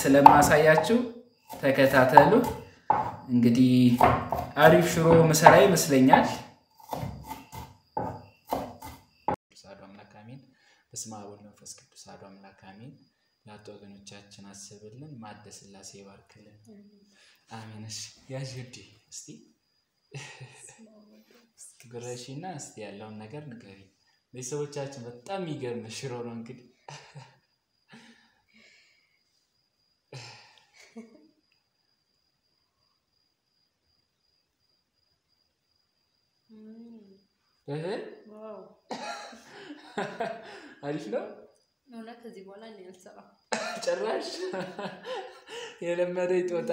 ስለማሳያችሁ ተከታተሉ። እንግዲህ አሪፍ ሽሮ ምሰራ ይመስለኛል። በስመ አብ ወወልድ ወመንፈስ ቅዱስ አሐዱ አምላክ አሜን። ላጡ ወገኖቻችን አስብልን፣ ማዕደ ሥላሴ ይባርክልን። አሜን። እሺ ያዥ ውዴ፣ እስቲ ጉረሺና እስቲ ያለውን ነገር ንገሪ። ቤተሰቦቻችን በጣም የሚገርም ሽሮ ነው እንግዲህ አሪፍ ነው። እውነት ከዚህ በኋላ እኔ አልሰራም። ጭራሽ የለመደ ጦጣ።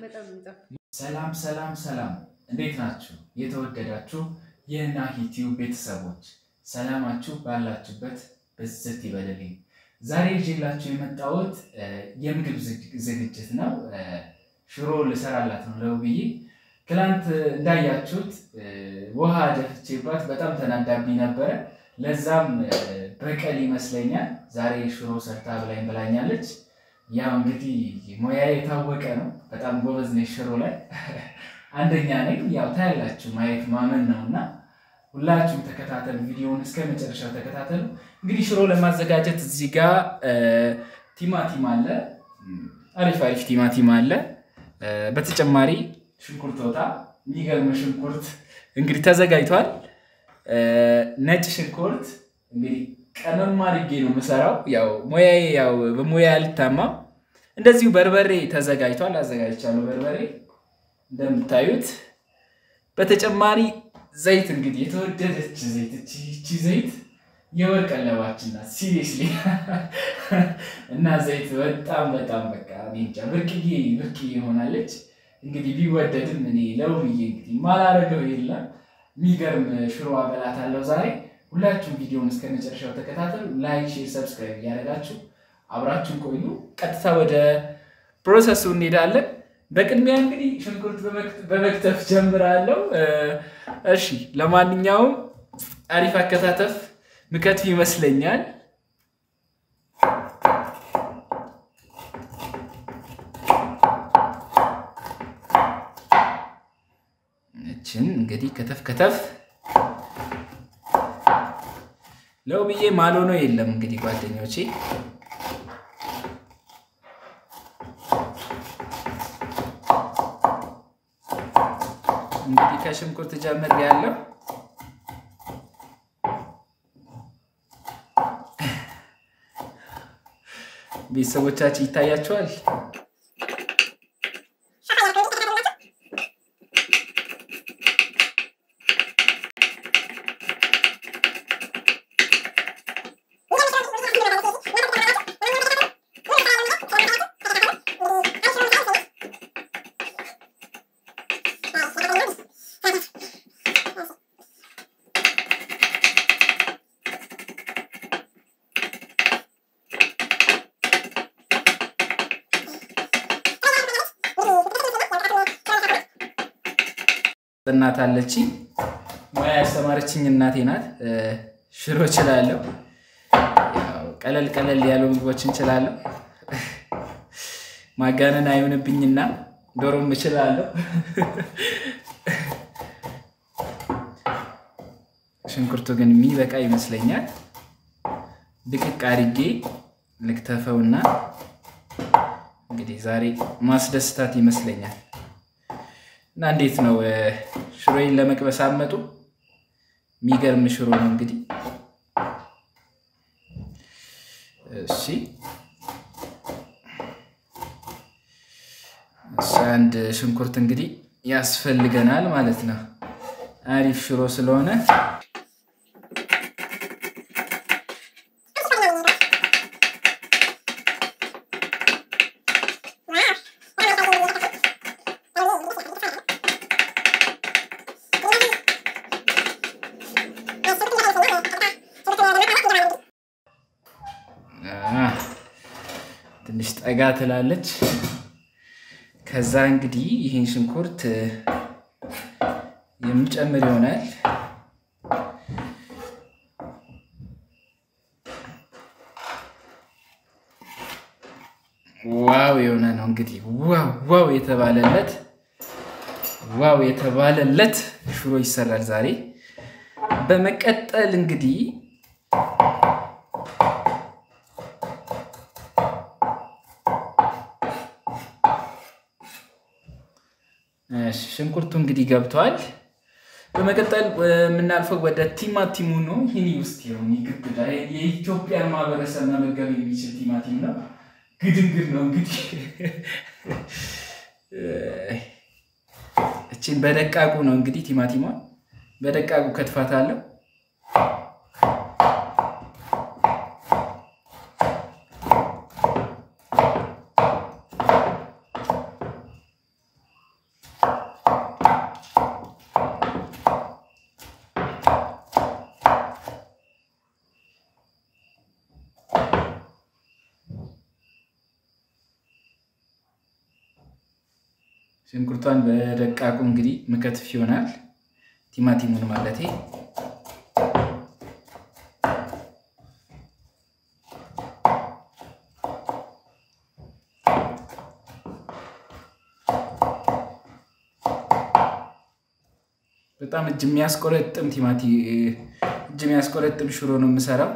በጣም እንጠፍ ሰላም ሰላም ሰላም፣ እንዴት ናችሁ? የተወደዳችሁ የናሂ ቲዩብ ቤተሰቦች ሰላማችሁ ባላችሁበት ብዝት ይበልልኝ። ዛሬ ይዤላችሁ የመጣሁት የምግብ ዝግጅት ነው። ሽሮ ልሰራላት ነው ለውብዬ። ትላንት እንዳያችሁት ውሃ ደፍቼባት በጣም ተናዳብኝ ነበረ። ለዛም በቀል ይመስለኛል ዛሬ ሽሮ ሰርታ ብላኝ ብላኛለች። ያው እንግዲህ ሙያ የታወቀ ነው። በጣም ጎበዝ ነኝ ሽሮ ላይ አንደኛ ነኝ። ያው ታያላችሁ፣ ማየት ማመን ነው እና ሁላችሁም ተከታተሉ፣ ቪዲዮውን እስከ መጨረሻው ተከታተሉ። እንግዲህ ሽሮ ለማዘጋጀት እዚህ ጋር ቲማቲም አለ፣ አሪፍ አሪፍ ቲማቲም አለ። በተጨማሪ ሽንኩርት ወጣ፣ የሚገርም ሽንኩርት እንግዲህ ተዘጋጅቷል። ነጭ ሽንኩርት እንግዲህ ቀመም አድርጌ ነው የምሰራው። ያው ሙያዬ ያው በሙያ አልታማም። እንደዚሁ በርበሬ ተዘጋጅቷል፣ አዘጋጅቻለሁ በርበሬ እንደምታዩት። በተጨማሪ ዘይት እንግዲህ የተወደደች ዘይት እቺ ዘይት የወርቅ ቀለባችን ናት። seriously እና ዘይት በጣም በጣም በቃ እኔ እንጃ ብርቅዬ ብርቅዬ ሆናለች። እንግዲህ ቢወደድም እኔ ለውብዬ እንግዲህ ማላረገው የለም። የሚገርም ሽሮ አበላታለሁ ዛሬ። ሁላችሁም ቪዲዮውን እስከ መጨረሻው ተከታተሉ። like፣ share፣ subscribe እያደረጋችሁ አብራችሁን ቆዩ። ቀጥታ ወደ process ኡ እንሄዳለን። በቅድሚያ እንግዲህ ሽንኩርት በመክተፍ ጀምራለሁ። እሺ፣ ለማንኛውም አሪፍ አከታተፍ ምከትፍ ይመስለኛል። እችን እንግዲህ ከተፍ ከተፍ ለው ብዬ ማልሆኖ የለም እንግዲህ ጓደኞቼ እንግዲህ ከሽንኩርት ጀምር ያለው ቤተሰቦቻችን ይታያቸዋል። እናት አለች ሙያ ያስተማረችኝ እናቴ ናት። ሽሮ እችላለሁ፣ ቀለል ቀለል ያሉ ምግቦች እንችላለሁ። ማጋነን አይሆንብኝና ዶሮም እችላለሁ። ሽንኩርቱ ግን የሚበቃ ይመስለኛል። ድቅቅ አድርጌ ልክተፈውና እንግዲህ ዛሬ ማስደስታት ይመስለኛል። እና እንዴት ነው ሽሮዬን ለመቅበስ አመጡ? የሚገርም ሽሮ ነው እንግዲህ። እሺ አንድ ሽንኩርት እንግዲህ ያስፈልገናል ማለት ነው። አሪፍ ሽሮ ስለሆነ ትላለች። ከዛ እንግዲህ ይህን ሽንኩርት የምጨምር ይሆናል። wow የሆነ ነው እንግዲህ wow wow የተባለለት wow የተባለለት ሽሮ ይሰራል ዛሬ። በመቀጠል እንግዲህ እሺ፣ ሽንኩርቱ እንግዲህ ገብቷል። በመቀጠል የምናልፈው ወደ ቲማቲሙ ነው። ይህን ውስጥ የሆነ ግብዳ የኢትዮጵያን ማህበረሰብ መመገብ የሚችል ቲማቲም ነው። ግድንግድ ነው እንግዲህ እችን በደቃቁ ነው እንግዲህ ቲማቲሟን በደቃቁ ከትፋት ሽንኩርቷን በደቃቁ እንግዲህ ምከትፍ ይሆናል። ቲማቲሙን ማለቴ በጣም እጅ የሚያስቆረጥም ቲማቲ እጅ የሚያስቆረጥም ሽሮ ነው የምሰራው።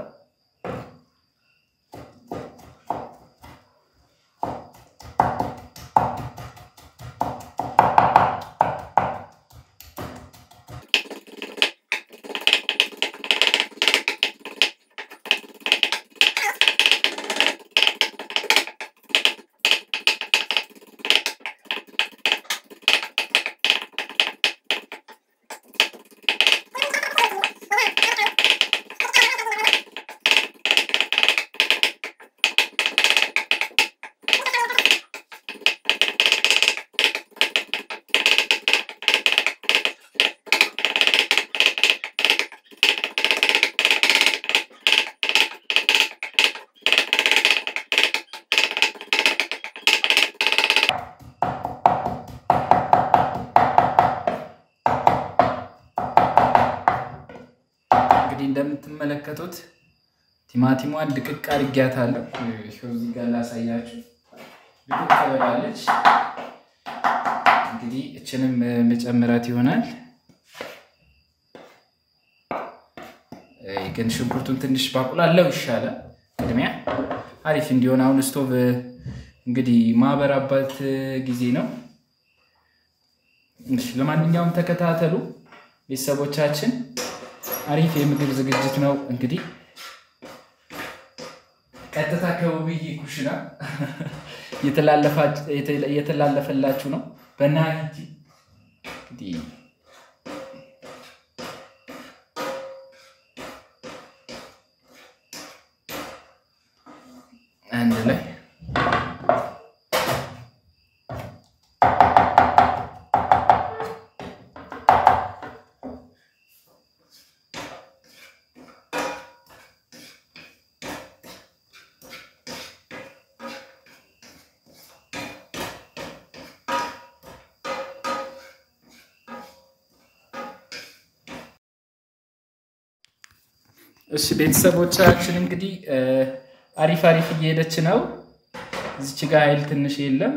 እንደምትመለከቱት ቲማቲሟን ድቅቅ አድርጊያታለሁ። እዚህ ጋር ላሳያችሁ። ድቅቅ ብላለች። እንግዲህ እችንም መጨመራት ይሆናል። ግን ሽንኩርቱን ትንሽ ባቁላለው ይሻላል። ቅድሚያ አሪፍ እንዲሆን አሁን ስቶቭ እንግዲህ ማበራባት ጊዜ ነው። ለማንኛውም ተከታተሉ ቤተሰቦቻችን። አሪፍ የምግብ ዝግጅት ነው። እንግዲህ ቀጥታ ከውብዬ ኩሽና እየተላለፈላችሁ ነው በናቲ እንግዲህ እሺ ቤተሰቦቻችን እንግዲህ አሪፍ አሪፍ እየሄደች ነው። እዚች ጋ ኃይል ትንሽ የለም።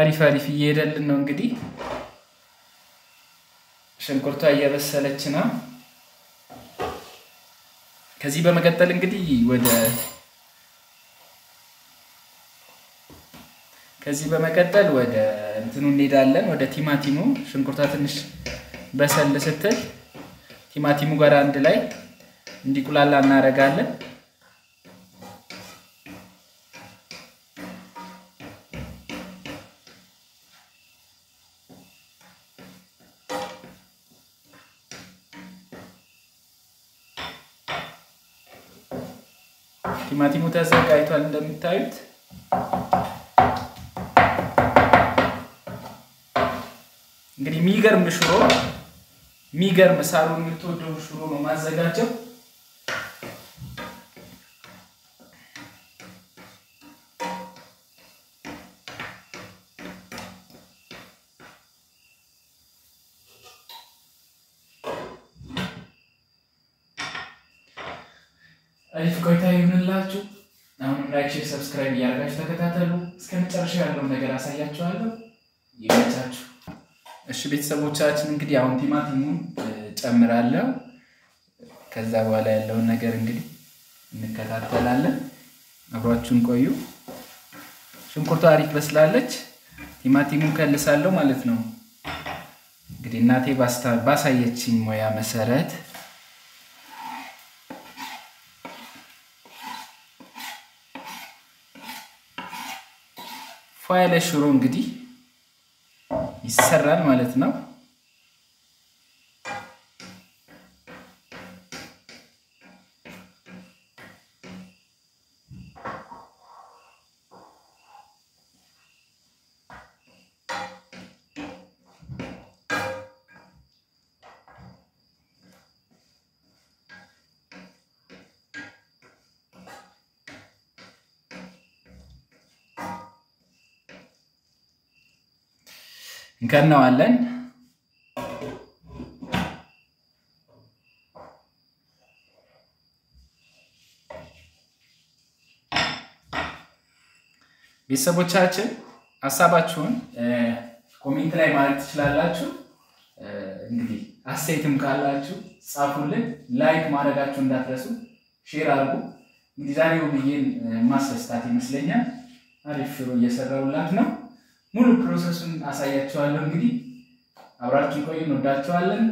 አሪፍ አሪፍ እየሄደልን ነው። እንግዲህ ሽንኩርቷ እየበሰለች ነው። ከዚህ በመቀጠል እንግዲህ ወደ ከዚህ በመቀጠል ወደ እንትኑ እንሄዳለን። ወደ ቲማቲሙ ሽንኩርቷ ትንሽ በሰል ስትል ቲማቲሙ ጋር አንድ ላይ እንዲቁላላ እናደርጋለን። ቲማቲሙ ተዘጋጅቷል እንደምታዩት። እንግዲህ የሚገርም ሽሮ የሚገርም ሳሩን የምትወደው ሽሮ ነው ማዘጋጀው። አሪፍ ቆይታ ይሁንላችሁ። አሁንም like፣ share፣ subscribe እያደረጋችሁ ተከታተሉ። እስከ መጨረሻ ያለውን ነገር እሺ ቤተሰቦቻችን እንግዲህ አሁን ቲማቲሙን ጨምራለሁ። ከዛ በኋላ ያለውን ነገር እንግዲህ እንከታተላለን። አብሯችሁን ቆዩ። ሽንኩርቱ አሪፍ በስላለች። ቲማቲሙን ከልሳለሁ ማለት ነው። እንግዲህ እናቴ ባሳየችኝ ሙያ መሰረት ፏ ያለ ሽሮ እንግዲህ ይሰራል ማለት ነው። እንከነዋለን። ቤተሰቦቻችን ሀሳባችሁን comment ላይ ማለት ትችላላችሁ። እንግዲህ አስተያየትም ካላችሁ ጻፉልን። like ማድረጋችሁ እንዳትረሱ፣ share አድርጉ። እንግዲህ ዛሬ ውብዬን ማስደስታት ይመስለኛል። አሪፍ ሽሮ እየሰራሁላት ነው። ሙሉ ፕሮሰሱን አሳያችኋለሁ። እንግዲህ አብራችን ቆዩ። እንወዳችኋለን።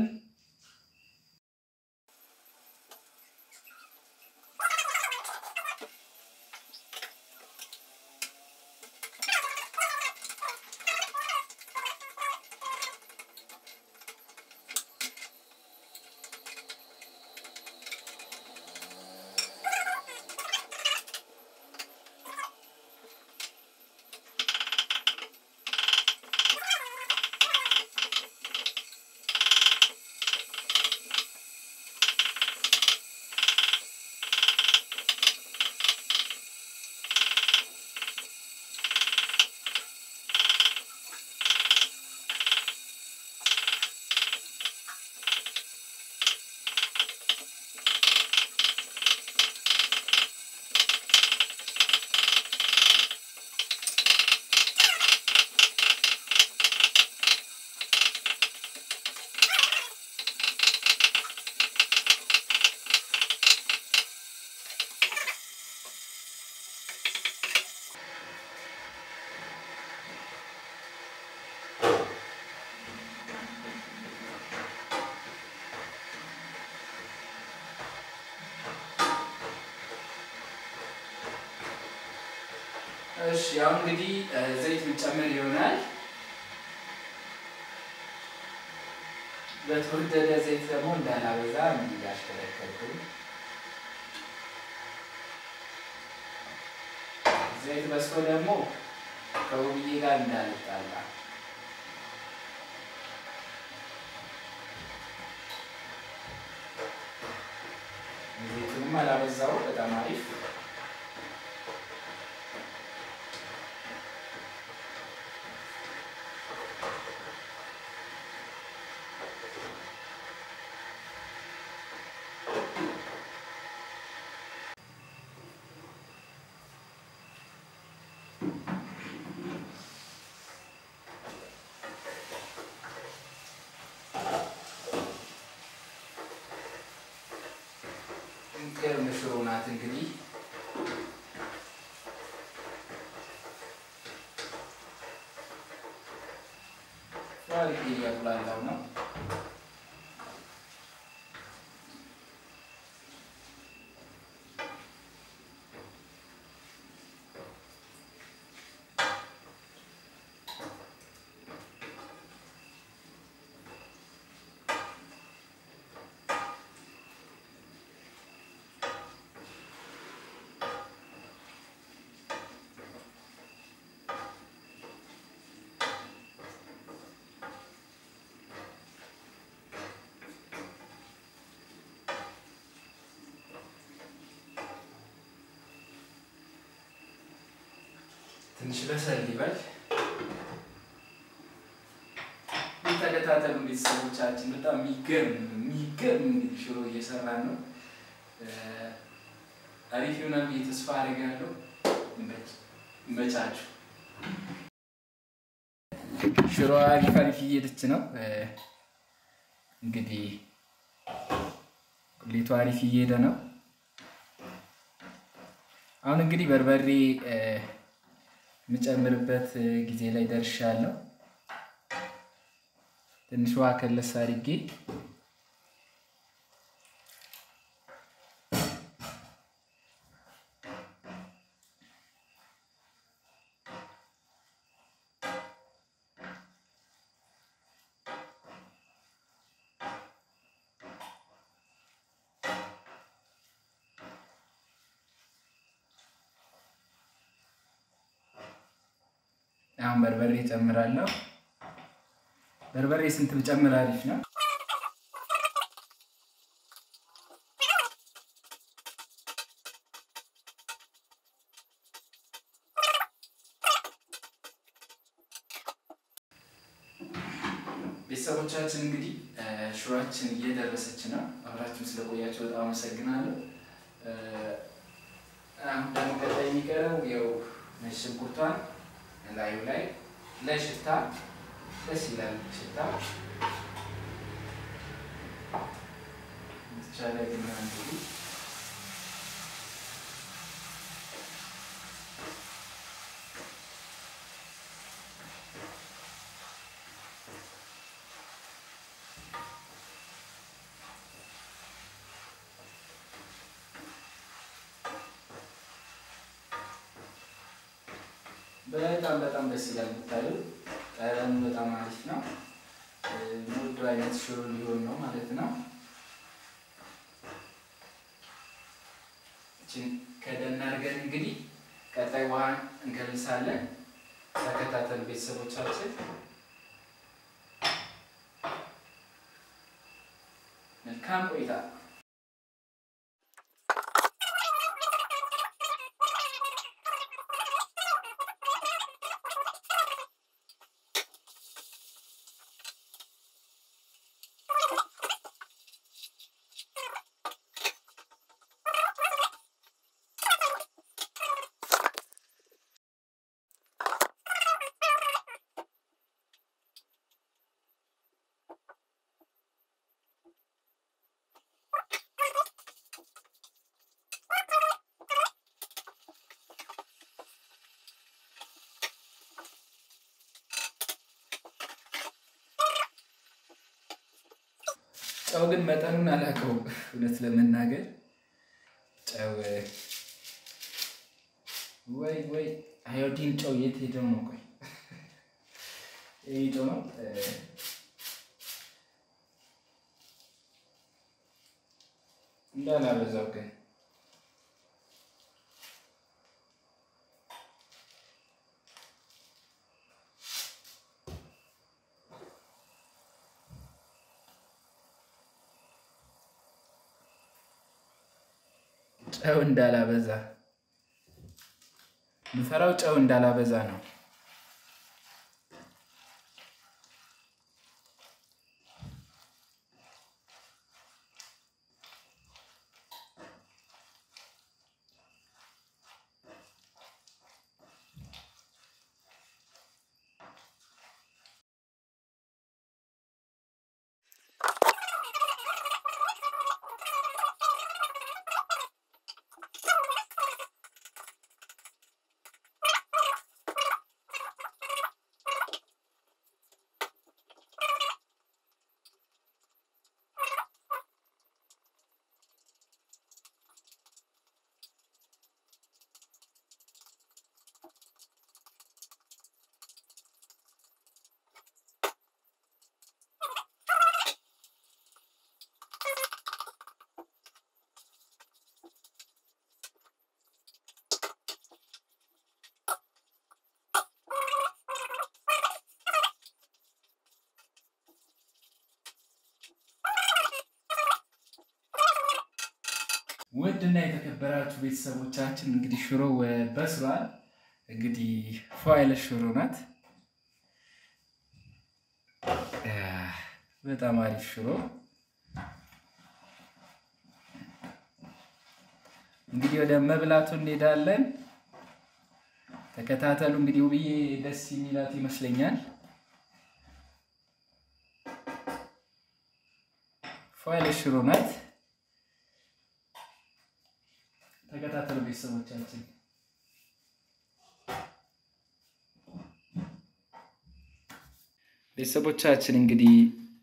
እሺ ያው እንግዲህ ዘይት ብንጨምር ይሆናል። በተወደደ ዘይት ደግሞ እንዳላበዛ እያሽከረከርኩኝ ዘይት በስቶ ደግሞ ከውብዬ ጋር እንዳልጣላ ዘይቱንም አላበዛው። በጣም አሪፍ ሽሮ ናት እንግዲህ አሪፍ እያቁላላው ነው። ትንሽ በሰል ይበል። ተከታተሉ ቤተሰቦቻችን። በጣም የሚገርም የሚገርም ሽሮ እየሰራን ነው። አሪፍ ይሆናል ብዬ ተስፋ አደርጋለሁ። ይመቻችሁ። ሽሮ አሪፍ አሪፍ እየሄደች ነው። እንግዲህ ቁሌቱ አሪፍ እየሄደ ነው። አሁን እንግዲህ በርበሬ የምጨምርበት ጊዜ ላይ ደርሻለሁ። ትንሽ ውሃ ከለስ አድርጌ አሁን በርበሬ ጨምራለሁ። በርበሬ ስንት ብጨምር አሪፍ ነው? ቤተሰቦቻችን እንግዲህ ሽሮአችን እየደረሰች ነው። አብራችሁን ስለቆያችሁ በጣም አመሰግናለሁ። አሁን ደግሞ ቀጣይ የሚቀረው ያው ሽንኩርቷን ላዩ ላይ لا شتان لا سلال شتان شتان በጣም በጣም ደስ ይላል። ብታዩ ጠረኑ በጣም አሪፍ ነው። ሞዶ አይነት ሽሮ ሊሆን ነው ማለት ነው። እችን ከደን አድርገን እንግዲህ ቀጣይ ውሃ እንከልሳለን። ተከታተሉ ቤተሰቦቻችን። መልካም ቆይታ። ጨው ግን መጠኑን አላውቀውም፣ እውነት ለመናገር ጨው ወይ ወይ አዮዲን ጨው የት ሄደው ነው? ቆይ ይህ ጨው ነው። እንዳላበዛው ግን ጨው እንዳላበዛ ምፈራው ጨው እንዳላበዛ ነው። ውድ እና የተከበራችሁ ቤተሰቦቻችን እንግዲህ ሽሮ በስሏል። እንግዲህ ፏ ያለ ሽሮ ናት። በጣም አሪፍ ሽሮ እንግዲህ ወደ መብላቱ እንሄዳለን። ተከታተሉ። እንግዲህ ውብዬ ደስ የሚላት ይመስለኛል። ፏያለ ሽሮ ናት። ተከታተሉ ቤተሰቦቻችን። ቤተሰቦቻችን እንግዲህ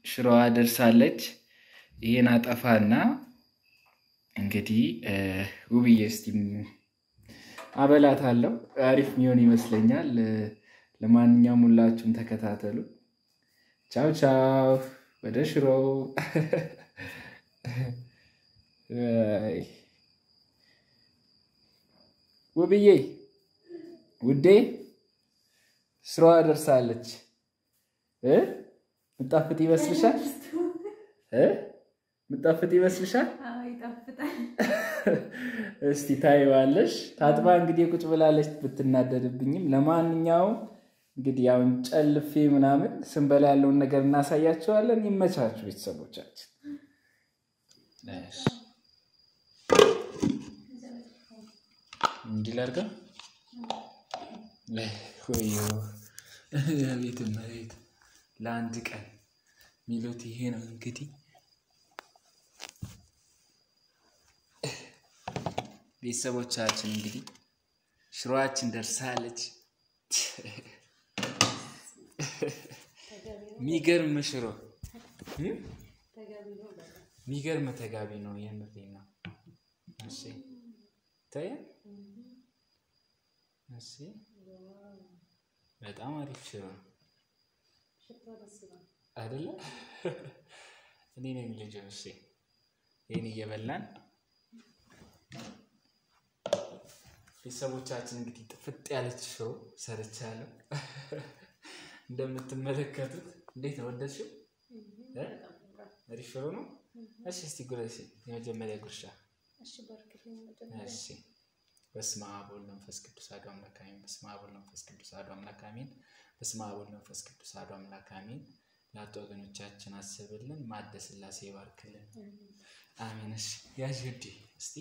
ሽሮዋ ደርሳለች። ይሄን አጠፋና እንግዲህ ውብዬ እስቲ አበላታለሁ። አሪፍ የሚሆን ይመስለኛል። ለማንኛውም ሁላችሁም ተከታተሉ። ቻው ቻው። ወደ ሽሮው ውብዬ ውዴ ሽሮዋ ደርሳለች። ምጣፍጥ ይመስልሻል? ምጣፍጥ ይመስልሻል? እስቲ ታይዋለሽ። ታጥባ እንግዲህ ቁጭ ብላለች ብትናደድብኝም፣ ለማንኛውም እንግዲህ ያውን ጨልፌ ምናምን ስንበላ ያለውን ነገር እናሳያቸዋለን። ይመቻችሁ ቤተሰቦቻችን። እንዲህ ላድርገው። ቤት መሬት ለአንድ ቀን ሚሉት ይሄ ነው እንግዲህ ቤተሰቦቻችን እንግዲህ ሽሮአችን ደርሳለች። ሚገርም ሽሮ ሚገርም ተጋቢ ነው። የምሬ ነው። ታየ። እሺ በጣም አሪፍ ሽሮ አይደለ? እኔ ነኝ ልጅ። እሺ ይህን እየበላን ቤተሰቦቻችን እንግዲህ ጥፍጥ ያለች ሽሮ ሰርቻለሁ። እንደምትመለከቱት እንዴት ነው? ወደድሽው? አሪፍ ሽሮ ነው። እሺ እስቲ ጉረሽ፣ የመጀመሪያ ጉርሻ። እሺ በስመ አብ ወወልድ ወመንፈስ ቅዱስ አሐዱ አምላክ አሜን። በስመ አብ ወወልድ ወመንፈስ ቅዱስ አሐዱ አምላክ አሜን። በስመ አብ ወወልድ ወመንፈስ ቅዱስ አሐዱ አምላክ አሜን። ላጡ ወገኖቻችን አስብልን፣ ማዕደ ሥላሴ ይባርክልን። አሜን። እሺ ያዥ ውዴ፣ እስቲ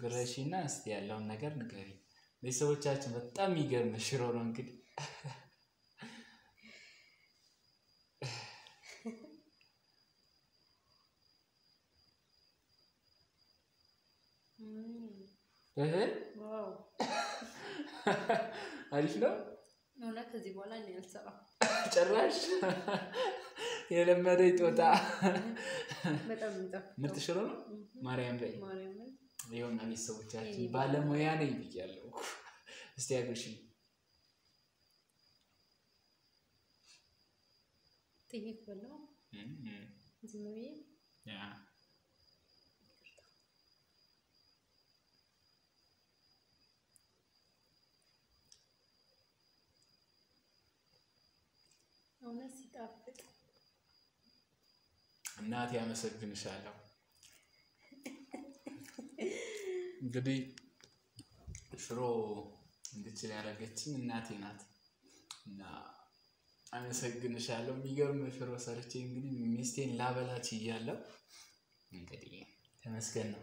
ጉረሺና እስቲ ያለውን ነገር ንገሪ። ቤተሰቦቻችን በጣም የሚገርም ሽሮ ነው እንግዲህ አሪፍ ነው። እውነት ከዚህ በኋላ እኔ አልሰራም። ጭራሽ? የለመደ ጦጣ በጣም የሚጣፍጥ ምርጥ ሽሮ ነው። ማርያም ላይ ይኸውና ቤተሰቦቻችን ባለሙያ ነኝ ብያለሁ። እስቲ ያጉርሽ ጥይት በላው ዝም ብዬ እውነት ሲጣፍጥ እናቴ ያመሰግንሻለሁ። እንግዲህ ሽሮ እንድችል ያደረገችኝ እናቴ ናት እና አመሰግንሻለሁ። የሚገርም ሽሮ ሰርቼ እንግዲህ ሚስቴን ላበላች እያለሁ እንግዲህ ተመስገን ነው።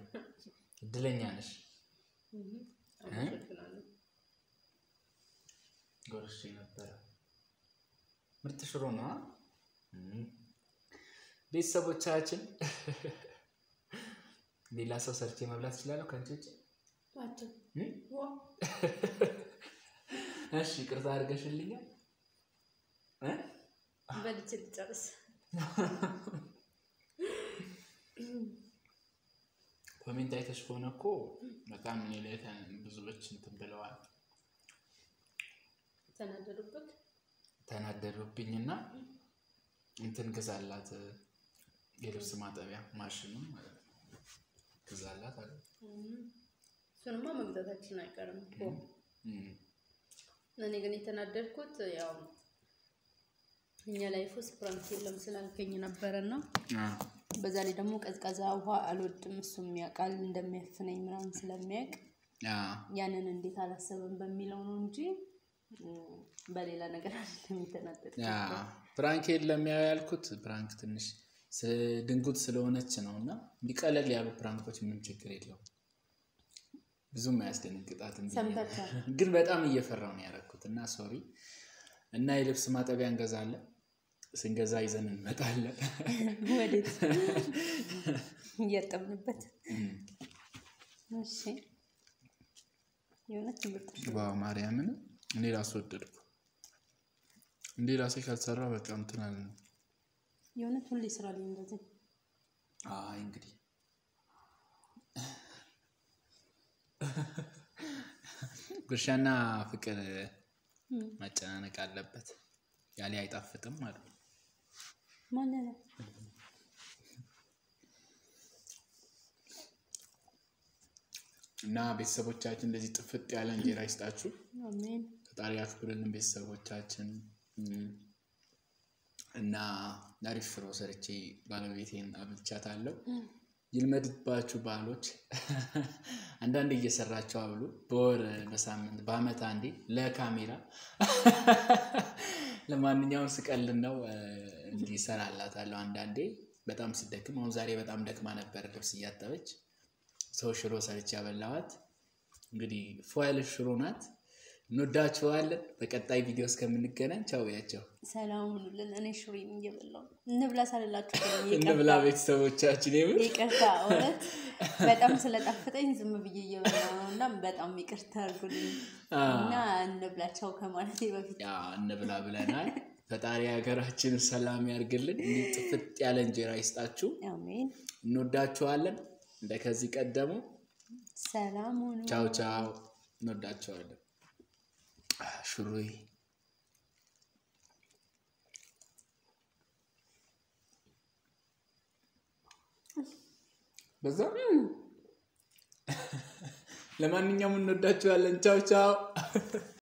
እድለኛ ነሽ። ጎርሼ ነበረ። ምርጥ ሽሮ ነው። ቤተሰቦቻችን ሌላ ሰው ሰርቼ መብላት እችላለሁ ከአንቺ ውጭ? እሺ ይቅርታ አድርገሽልኛል እ? በልቼ ልጨርስ። comment አይተሽ ከሆነ እኮ በጣም እኔ ላይ ብዙዎች እንትን ብለዋል ተናደዱበት። ተናደዱብኝና እንትን ግዛላት የልብስ ማጠቢያ ማሽኑ ማለት ነው ግዛላት አለ። እሱንማ መግዛታችን አይቀርም እኮ። እኔ ግን የተናደድኩት ያው እኛ life ውስጥ prank የለም ስላልከኝ ነበረና በዛ ላይ ደግሞ ቀዝቃዛ ውሃ አልወድም። እሱም ያውቃል እንደሚያፍነኝ ምናምን ስለሚያውቅ ያንን እንዴት አላሰበም በሚለው ነው እንጂ በሌላ ነገር የተናደድኩት። prank የለም ያው ያልኩት prank ትንሽ ድንጉጥ ስለሆነች ነው እና እንዲቀለል ያሉ prank ኦች ምንም ችግር የለውም። ብዙም አያስደነግጣትም ግን በጣም እየፈራሁ ነው ያደረኩት እና sorry። እና የልብስ ማጠቢያ እንገዛለን። ስንገዛ ይዘን እንመጣለን። ወዴት እያጠብንበት። ማርያምን እኔ ራሱ ወደድኩ። እንዲህ ራሴ ካልሰራ በቃ እንትን አለ። የእውነት ሁሌ ስራ ላይ እንደዚህ አይ እንግዲህ ጉርሻና ፍቅር መጨናነቅ አለበት። ያሌ አይጣፍጥም አሉ። ማን ነው? እና ቤተሰቦቻችን እንደዚህ ጥፍጥ ያለ እንጀራ ይስጣችሁ። አሜን። ፈጣሪ ያክብርልን ቤተሰቦቻችን እና አሪፍ ሽሮ ሰርቼ ባለቤቴን አብልቻታለሁ። ይልመድባችሁ ባህሎች አንዳንድ እየሰራችሁ አብሉ። በወር በሳምንት በአመት አንዴ ለካሜራ ለማንኛውም ስቀልን ነው እ፣ እንዲህ እሰራላታለሁ አንዳንዴ በጣም ስደክም። አሁን ዛሬ በጣም ደክማ ነበር ልብስ እያጠበች ሰው ሽሮ ሰርቼ ያበላዋት። እንግዲህ ያለች ሽሮ ናት። እንወዳችኋለን። በቀጣይ ቪዲዮ እስከምንገናኝ ቻው ያቸው ሰላም ሁኑልን። እኔ ሽሮዬን እየበላሁ እንብላ ሳልላችሁ እንብላ ቤተሰቦቻችን የምር ይቅርታ፣ እውነት በጣም ስለጣፈጠኝ ዝም ብዬ እየበላሁ ነው እና በጣም ይቅርታ አድርጉልኝ እና እንብላቸው ከማለቴ በፊት እንብላ ብለናል። ፈጣሪ ሀገራችንን ሰላም ያርግልን። ጥፍጥ ያለ እንጀራ ይስጣችሁ። አሜን። እንወዳችኋለን። እንደ ከዚህ ቀደሙ ሰላም ሁኑ። ቻው ቻው። እንወዳችኋለን። ሽሮዬ በዛ ለማንኛውም እንወዳችኋለን። ቻው ቻው።